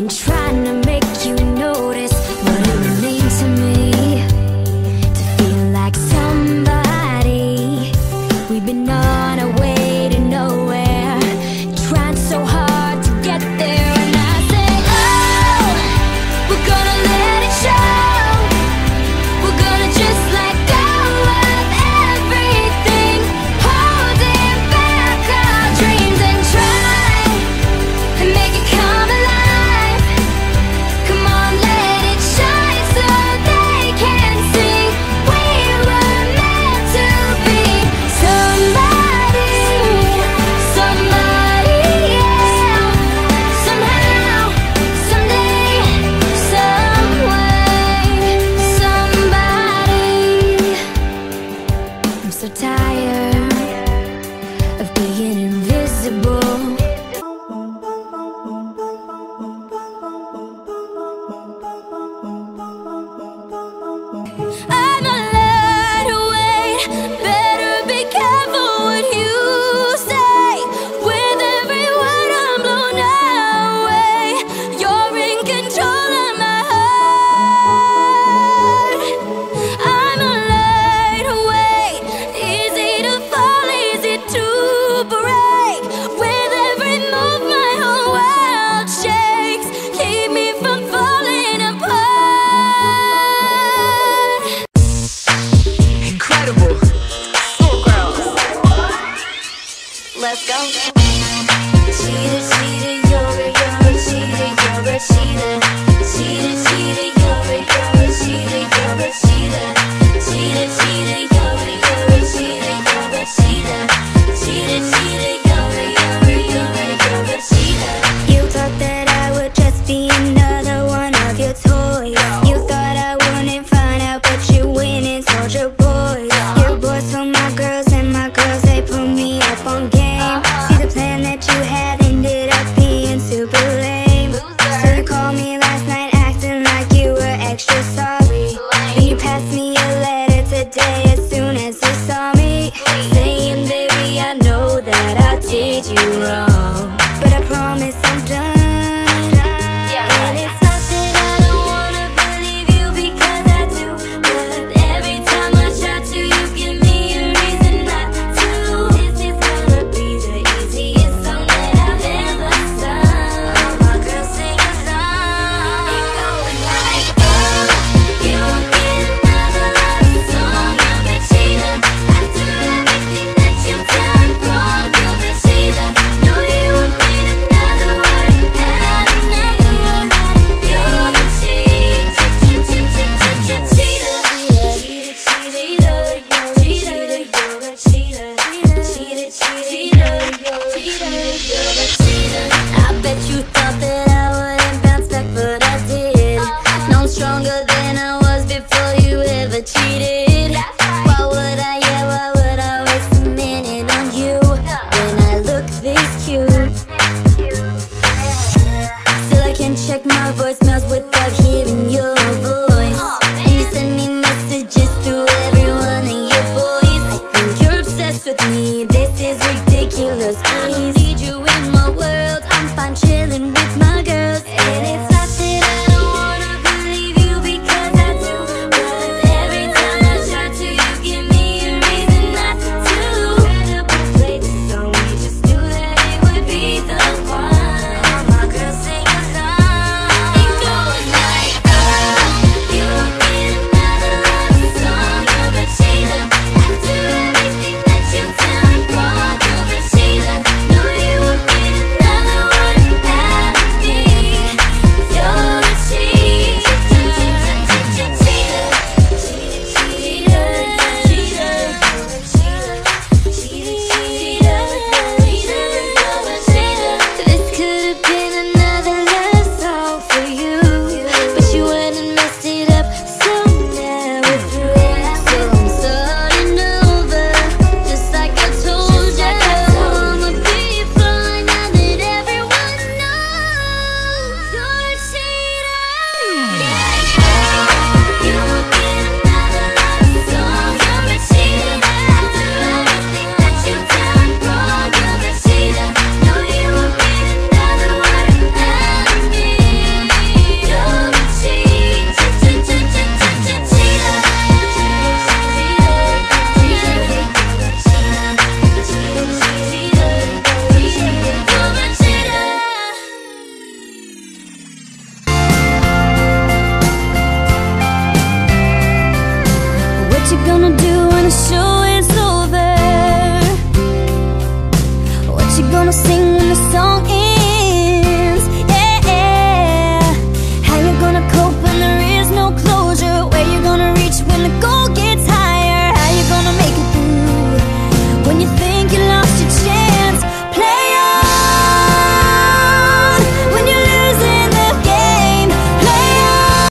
been trying to make you notice what it means to me to feel like somebody. We've been on our way to know. Let's go. Cheater, cheater, you're a, you're a cheater, you're a cheater. Cheater, cheater, did you wrong.